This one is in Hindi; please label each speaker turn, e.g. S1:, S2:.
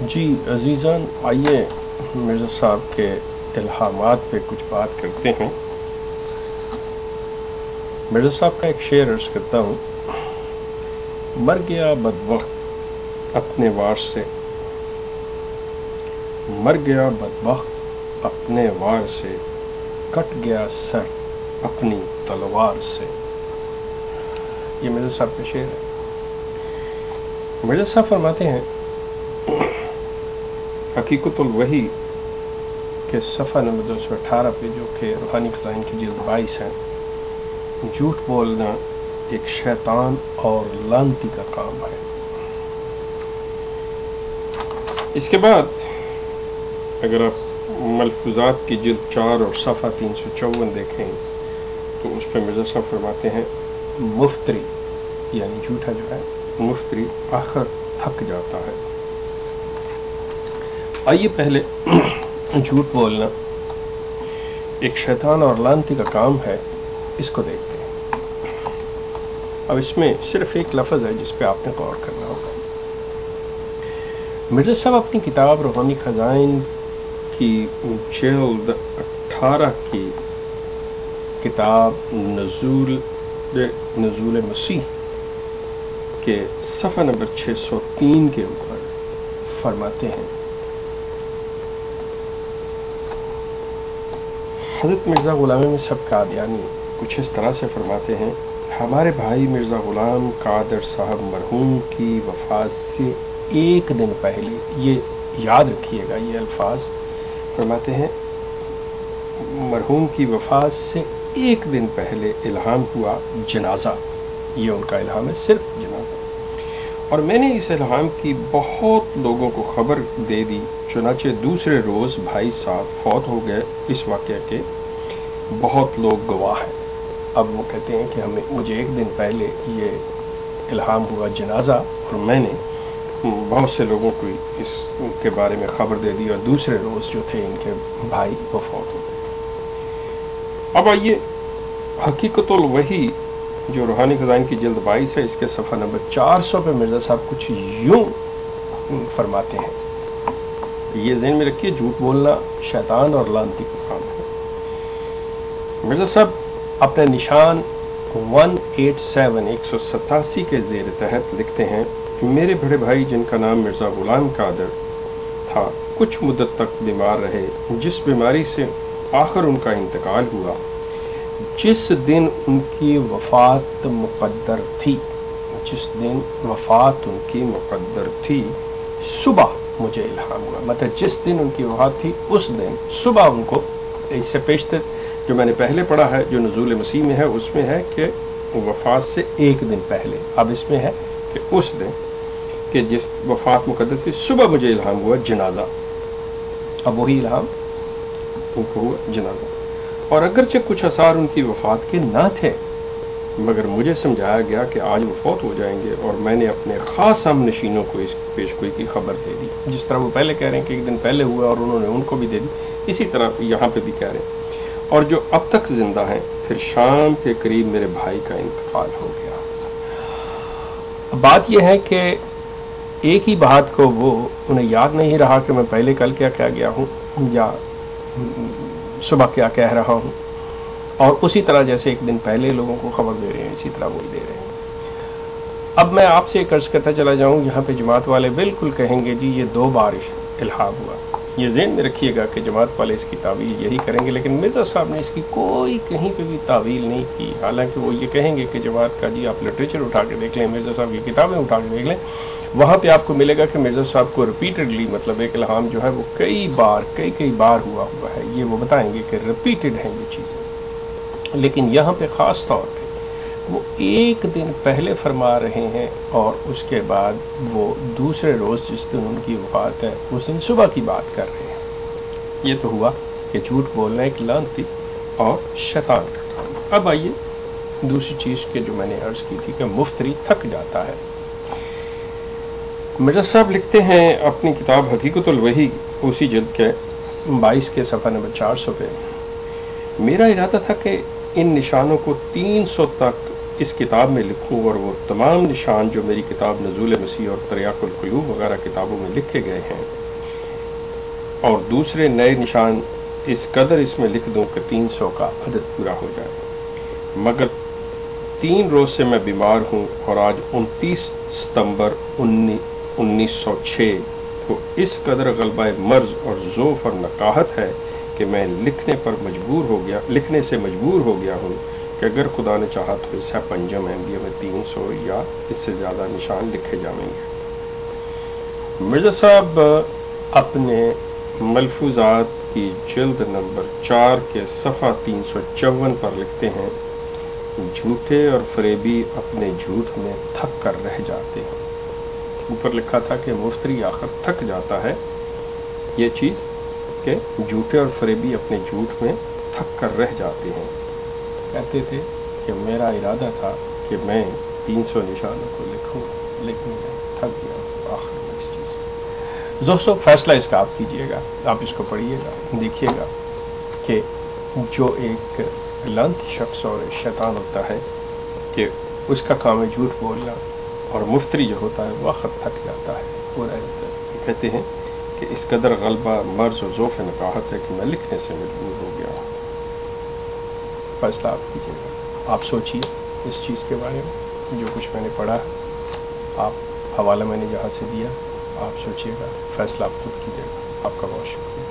S1: जी, अजीज़ान, आइए मिर्ज़ा साहब के इल्हामात पे कुछ बात करते हैं। मिर्ज़ा साहब का एक शेर अर्ज़ करता हूँ। मर गया बदबख्त अपने वार से। मर गया बदबख्त अपने वार से। कट गया सर अपनी तलवार से। ये मिर्ज़ा साहब का शेर है। मिर्ज़ा साहब फरमाते हैं हकीकतुल वही के सफ़ा नंबर दो सौ अठारह पे जो कि रूहानी खजाइन की जिल्द बाईस है, झूठ बोलना एक शैतान और लानती का काम है। इसके बाद अगर आप मलफूजात की जिल्द चार और सफ़ा तीन सौ चौवन देखें तो उस पर मिर्ज़ा साहब फरमाते हैं, मुफ्तरी, यानी झूठा जो है, मुफ्तरी आखिर थक जाता है। आइए पहले झूठ बोलना। एक शैतान और लानती का काम है, इसको देखते हैं। अब इसमें सिर्फ़ एक लफज है जिस पे आपने गौर करना होगा। मिर्ज़ा साहब अपनी किताब रूहानी खजाइन की जल्द अठारह की किताब नजूल नजूल मसीह के सफ़ा नंबर 603 के ऊपर फरमाते हैं। हज़रत मिर्ज़ा ग़ुलाम सब कादियानी कुछ इस तरह से फरमाते हैं, हमारे भाई मिर्ज़ा ग़ुलाम कादर साहब मरहूम की वफात से एक दिन पहले, ये याद रखिएगा, ये अल्फाज, फरमाते हैं, मरहूम की वफात से एक दिन पहले इल्हाम हुआ जनाजा। ये उनका इल्हाम है, सिर्फ़ जनाजा। और मैंने इस इल्हाम की बहुत लोगों को खबर दे दी, चुनाचे दूसरे रोज़ भाई साहब फौत हो गए इस वाक़े के। बहुत लोग गवाह हैं। अब वो कहते हैं कि हमें, मुझे एक दिन पहले ये इल्हाम हुआ जनाजा और मैंने बहुत से लोगों को इस के बारे में खबर दे दी और दूसरे रोज़ जो थे इनके भाई वो फौत हो गए अब आइए हकीकत वही जो रूहानी खजाइन की जल्द बाईस है, इसके सफ़ा नंबर चार सौ पर मिर्ज़ा साहब कुछ यूँ फरमाते हैं। ये जहन में रखिए, झूठ बोलना शैतान और लानती का काम है। मिर्ज़ा साहब, अपने निशान 187 एक सौ सतासी के जेर तहत लिखते हैं, मेरे बड़े भाई, जिनका नाम मिर्ज़ा गुलाम कादर था, कुछ मुद्दत तक बीमार रहे, जिस बीमारी से आखिर उनका इंतकाल हुआ जिस दिन उनकी वफ़ात मुकद्दर थी, जिस दिन वफ़ात उनकी मुकद्दर थी, सुबह मुझे इल्हाम हुआ। मतलब जिस दिन उनकी वफ़ात थी, उस दिन सुबह उनको इससे पेशतर जो मैंने पहले पढ़ा है, जो नजूल मसीह में है, उसमें है कि वफ़ात से एक दिन पहले। अब इसमें है कि उस दिन कि जिस वफ़ात मुकद्दर थी, सुबह मुझे इल्हाम हुआ, जनाजा। अब वही इल्हाम उनको हुआ, जनाजा। और अगरचे कुछ आसार उनकी वफात के ना थे। मगर मुझे समझाया गया कि आज वो फौत हो जाएँगे और मैंने अपने ख़ास हम नशीनों को इस पेशगोई की खबर दे दी, जिस तरह वो पहले कह रहे हैं कि एक दिन पहले हुआ और उन्होंने उनको भी दे दी, इसी तरह यहाँ पे भी कह रहे हैं। और जो अब तक ज़िंदा हैं, फिर शाम के करीब मेरे भाई का इंतकाल हो गया। बात यह है कि एक ही बात को वो, उन्हें याद नहीं रहा कि मैं पहले कल क्या कह गया हूँ, या सुबह क्या कह रहा हूँ? और उसी तरह जैसे एक दिन पहले लोगों को खबर दे रहे हैं, इसी तरह वही दे रहे हैं। अब मैं आपसे एक अर्ज़ करता चला जाऊँ, यहाँ पे जमात वाले बिल्कुल कहेंगे, जी, ये दो बारिश इलाहा हुआ। ये जेन में रखिएगा कि जमात वाले इसकी तावील यही करेंगे, लेकिन मिर्ज़ा साहब ने इसकी कोई कहीं पे भी तावील नहीं की। हालाँकि वो ये कहेंगे कि जमात का जी, आप लिटरेचर उठा के देख लें, मिर्ज़ा साहब की किताबें उठा के देख लें, वहाँ पे आपको मिलेगा कि मिर्ज़ा साहब को रिपीटेडली मतलब एक इल्हाम जो है वो कई बार कई कई बार हुआ हुआ है। ये वो बताएँगे कि रिपीटेड हैं ये चीज़ें। लेकिन यहाँ पर ख़ास तौर पे वो एक दिन पहले फरमा रहे हैं और उसके बाद वो दूसरे रोज़ जिस दिन उनकी वफात है, उस दिन सुबह की बात कर रहे हैं। ये तो हुआ कि झूठ बोलना एक लानती और शैतान का अब आइए, दूसरी चीज़ के जो मैंने अर्ज़ की थी कि मुफ्तरी थक जाता है। मिर्ज़ा साहब लिखते हैं, अपनी किताब हकीकतुल वही, उसी जल्द के बाईस के सफ़ा नंबर चार सौ पे। मेरा इरादा था कि इन निशानों को तीन सौ तक इस किताब में लिखूं और वो तमाम निशान जो मेरी किताब नजूल मसीह और तरियाकुलूब वगैरह किताबों में लिखे गए हैं, और दूसरे नए निशान इस कदर इसमें लिख दूँ कि तीन सौ का अदद पूरा हो जाए। मगर तीन रोज़ से मैं बीमार हूँ और आज 29 सितंबर उन्नीस सौ छः को इस कदर गलबा मर्ज और जोफ और नकाहत है कि मैं लिखने पर मजबूर हो गया, लिखने से मजबूर हो गया हूँ कि अगर खुदा ने चाहा तो इस पंजम अहमिया में तीन सौ या इससे ज़्यादा निशान लिखे जाएँगे। मिर्ज़ा साहब अपने मलफूजात की जल्द नंबर चार के सफ़ा तीन सौ चौवन पर लिखते हैं, झूठे और फरेबी अपने झूठ में थक कर रह जाते हैं। ऊपर लिखा था कि मुफ्तरी आखिर थक जाता है। ये चीज़ कि झूठे और फरेबी अपने झूठ में थक कर रह जाते हैं। कहते थे कि मेरा इरादा था कि मैं 300 निशानों को लिखूं, लेकिन मैं थक गया आखिर में इस चीज़ दोस्तों, फैसला इसका आप कीजिएगा, आप इसको पढ़िएगा, देखिएगा कि जो एक लंत शख्स और शैतान होता है कि उसका काम है झूठ बोलना, और मुफ्तरी जो होता है वह थक जाता है। पूरा कहते हैं कि इस कदर गलबा, मर्ज और जोफ़ नकाहत है कि मैं लिखने से मजबूर हो गया। फैसला आप कीजिएगा। आप सोचिए इस चीज़ के बारे में, जो कुछ मैंने पढ़ा आप हवाला मैंने जहाँ से दिया, आप सोचिएगा, फैसला आप खुद कीजिएगा। आपका बहुत शुक्रिया।